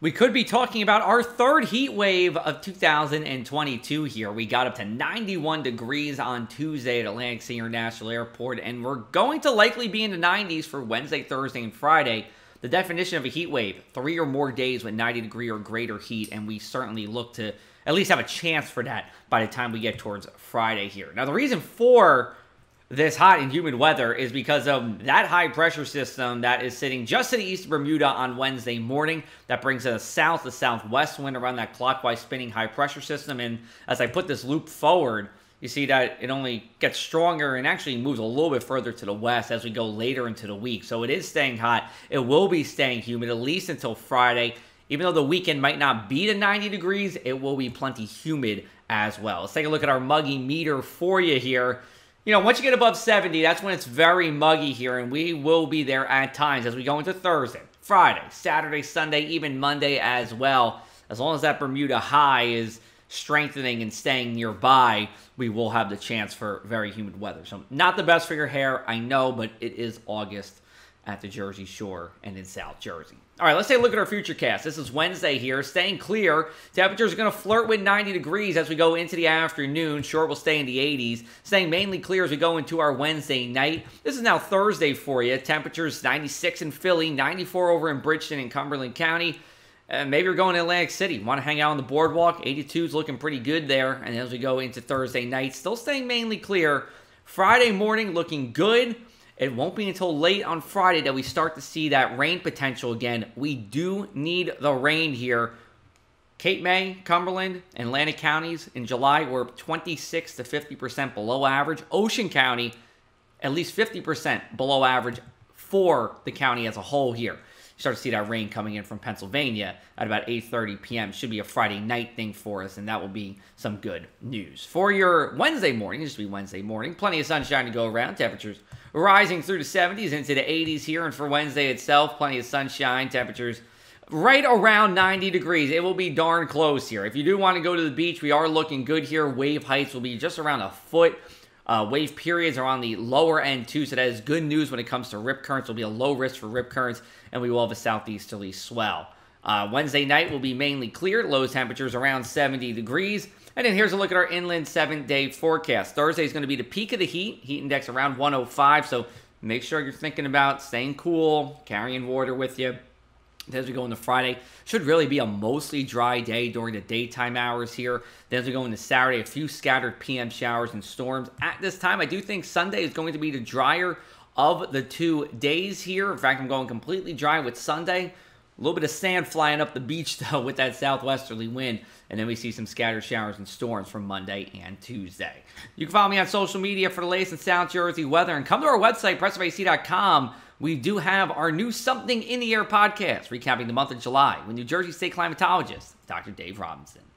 We could be talking about our third heat wave of 2022 here. We got up to 91 degrees on Tuesday at Atlantic City International Airport, and we're going to likely be in the 90s for Wednesday, Thursday, and Friday. The definition of a heat wave three or more days with 90 degree or greater heat, and we certainly look to at least have a chance for that by the time we get towards Friday here. Now, the reason for this hot and humid weather is because of that high pressure system that is sitting just to the east of Bermuda on Wednesday morning. That brings a south to southwest wind around that clockwise spinning high pressure system. And as I put this loop forward, you see that it only gets stronger and actually moves a little bit further to the west as we go later into the week. So it is staying hot. It will be staying humid at least until Friday. Even though the weekend might not be to 90 degrees, it will be plenty humid as well. Let's take a look at our muggy meter for you here you know, once you get above 70, that's when it's very muggy here, and we will be there at times as we go into Thursday, Friday, Saturday, Sunday, even Monday as well. As long as that Bermuda high is strengthening and staying nearby, we will have the chance for very humid weather. So, not the best for your hair, I know, but it is August at the Jersey Shore and in South Jersey. All right, let's take a look at our future cast. This is Wednesday here, staying clear. Temperatures are going to flirt with 90 degrees as we go into the afternoon. Short will stay in the 80s, staying mainly clear as we go into our Wednesday night. This is now Thursday for you. Temperatures 96 in Philly, 94 over in Bridgeton and Cumberland County. Uh, maybe you're going to Atlantic City. Want to hang out on the boardwalk? 82 is looking pretty good there. And as we go into Thursday night, still staying mainly clear. Friday morning looking good. It won't be until late on Friday that we start to see that rain potential again. We do need the rain here. Cape May, Cumberland, and Atlantic counties in July were 26 to 50% below average. Ocean County, at least 50% below average for the county as a whole here start to see that rain coming in from Pennsylvania at about 8:30 p.m. Should be a Friday night thing for us, and that will be some good news. For your Wednesday morning, just be Wednesday morning, plenty of sunshine to go around. Temperatures rising through the 70s into the 80s here, and for Wednesday itself, plenty of sunshine. Temperatures right around 90 degrees. It will be darn close here. If you do want to go to the beach, we are looking good here. Wave heights will be just around a foot. Uh, wave periods are on the lower end too, so that is good news when it comes to rip currents. Will be a low risk for rip currents, and we will have a southeasterly swell. Uh, Wednesday night will be mainly clear, low temperatures around 70 degrees. And then here's a look at our inland seven day forecast. Thursday is going to be the peak of the heat, heat index around 105. So make sure you're thinking about staying cool, carrying water with you as we go into Friday, should really be a mostly dry day during the daytime hours here. Then as we go into Saturday, a few scattered PM showers and storms. At this time, I do think Sunday is going to be the drier of the two days here. In fact, I'm going completely dry with Sunday. A little bit of sand flying up the beach, though, with that southwesterly wind. And then we see some scattered showers and storms from Monday and Tuesday. You can follow me on social media for the latest in South Jersey weather and come to our website, PressofAC.com we do have our new Something in the Air podcast, recapping the month of July with New Jersey State climatologist, Dr. Dave Robinson.